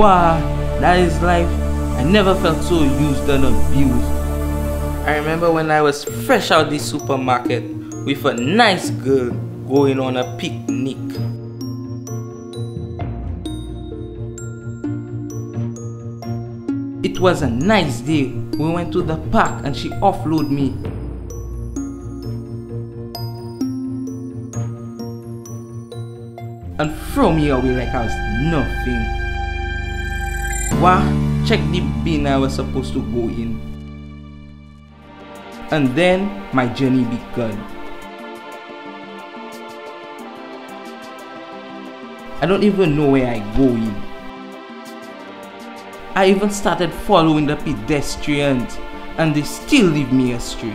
Wow, that is life. I never felt so used and abused. I remember when I was fresh out the supermarket with a nice girl going on a picnic. It was a nice day. We went to the park and she offloaded me. And threw me away like I was nothing. Wow, check the bin I was supposed to go in. And then my journey began. I don't even know where I go in. I even started following the pedestrians and they still leave me astray.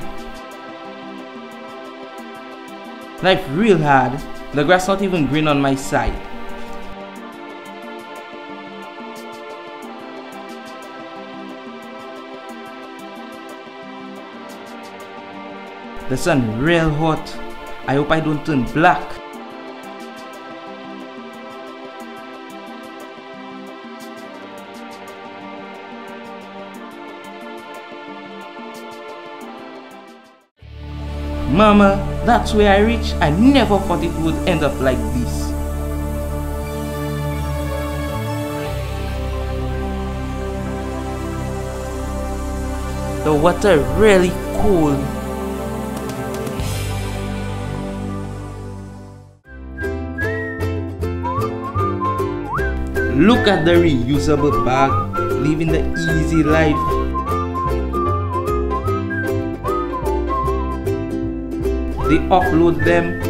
Life real hard, the grass not even green on my side. The sun real hot. I hope I don't turn black. Mama, that's where I reached. I never thought it would end up like this. The water really cold. Look at the reusable bag, living the easy life. They offload them.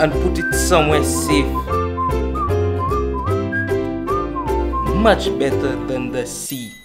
And put it somewhere safe. Much better than the sea.